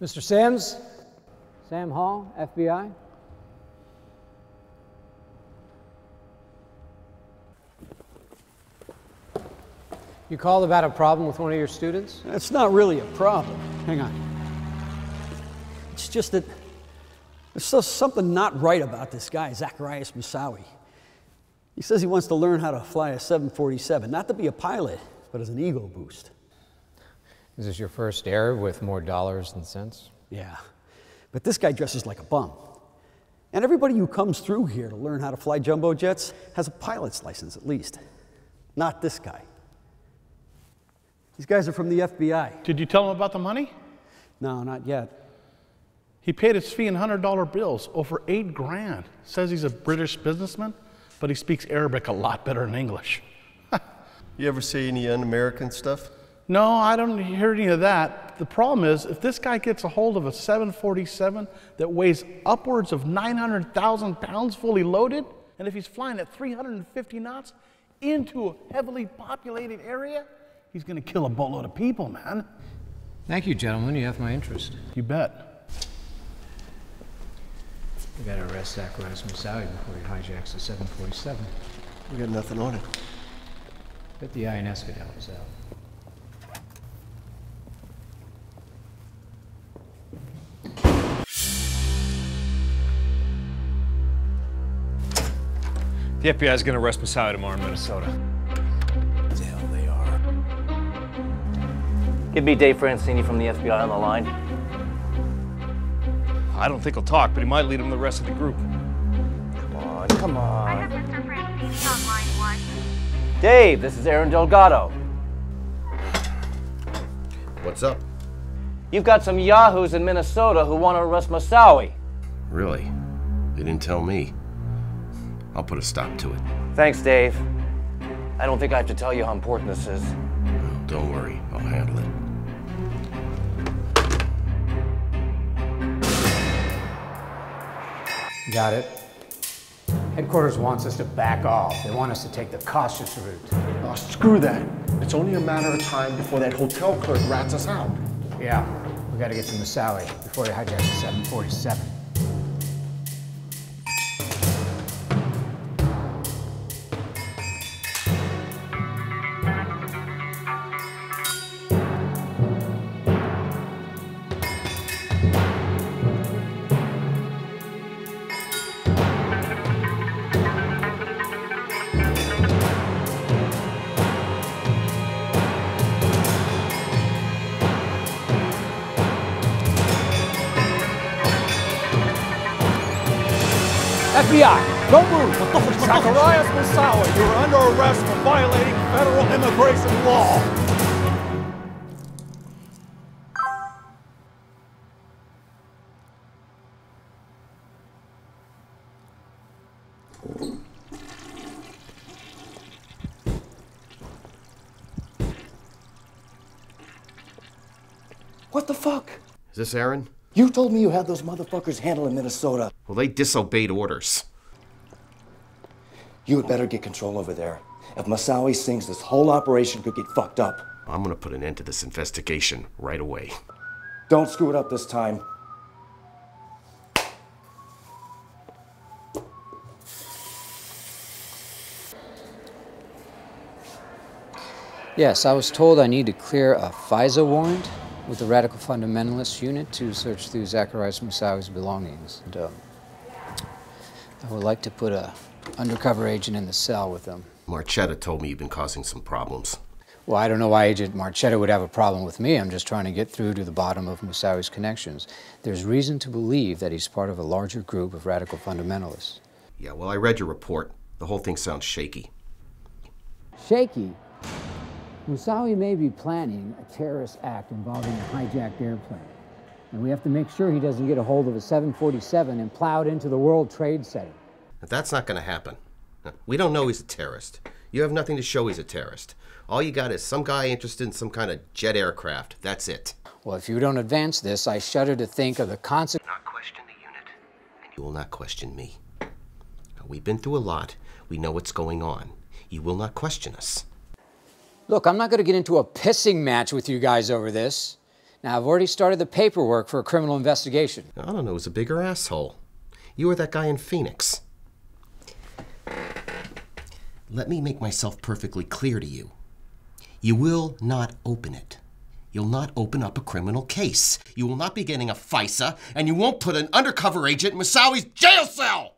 Mr. Sims? Sam Hall, FBI? You called about a problem with one of your students? It's not really a problem. Hang on. It's just that there's still something not right about this guy, Zacarias Moussaoui. He says he wants to learn how to fly a 747, not to be a pilot, but as an ego boost. Is this your first Arab with more dollars than cents? Yeah. But this guy dresses like a bum. And everybody who comes through here to learn how to fly jumbo jets has a pilot's license at least. Not this guy. These guys are from the FBI. Did you tell him about the money? No, not yet. He paid his fee in $100 bills, over eight grand. Says he's a British businessman, but he speaks Arabic a lot better than English. You ever see any un American stuff? No, I don't hear any of that. The problem is, if this guy gets a hold of a 747 that weighs upwards of 900,000 pounds fully loaded, and if he's flying at 350 knots into a heavily populated area, he's going to kill a boatload of people, man. Thank you, gentlemen. You have my interest. You bet. We gotta arrest Zacarias Moussaoui before he hijacks the 747. We got nothing on it. Bet the INS could help us out. The FBI is going to arrest Moussaoui tomorrow in Minnesota. The hell they are. Give me Dave Francini from the FBI on the line. I don't think he'll talk, but he might lead him to the rest of the group. Come on, come on. I have Mr. Francini on line one. Dave, this is Aaron Delgado. What's up? You've got some yahoos in Minnesota who want to arrest Moussaoui. Really? They didn't tell me. I'll put a stop to it. Thanks, Dave. I don't think I have to tell you how important this is. No, don't worry, I'll handle it. Got it. Headquarters wants us to back off. They want us to take the cautious route. Oh, screw that. It's only a matter of time before that hotel clerk rats us out. Yeah, we gotta get to Moussaoui before he hijacks the 747. FBI, don't move! Zacarias Moussaoui, you're under arrest for violating federal immigration law. What the fuck? Is this Aaron? You told me you had those motherfuckers handled in Minnesota. Well, they disobeyed orders. You had better get control over there. If Moussaoui sings, this whole operation could get fucked up. I'm gonna put an end to this investigation right away. Don't screw it up this time. Yes, I was told I need to clear a FISA warrant with the Radical Fundamentalist Unit to search through Zacarias Moussaoui's belongings. And, um, I would like to put a undercover agent in the cell with him. Marchetta told me you've been causing some problems. Well, I don't know why Agent Marchetta would have a problem with me. I'm just trying to get through to the bottom of Moussaoui's connections. There's reason to believe that he's part of a larger group of radical fundamentalists. Yeah, well, I read your report. The whole thing sounds shaky. Shaky. Moussaoui may be planning a terrorist act involving a hijacked airplane. And we have to make sure he doesn't get a hold of a 747 and plow it into the World Trade Center. That's not gonna happen. We don't know he's a terrorist. You have nothing to show he's a terrorist. All you got is some guy interested in some kind of jet aircraft. That's it. Well, if you don't advance this, I shudder to think of the consequences. Not question the unit, and you will not question me. We've been through a lot. We know what's going on. You will not question us. Look, I'm not going to get into a pissing match with you guys over this. Now, I've already started the paperwork for a criminal investigation. I don't know who's a bigger asshole. You or that guy in Phoenix. Let me make myself perfectly clear to you. You will not open it. You'll not open up a criminal case. You will not be getting a FISA, and you won't put an undercover agent in Moussaoui's jail cell!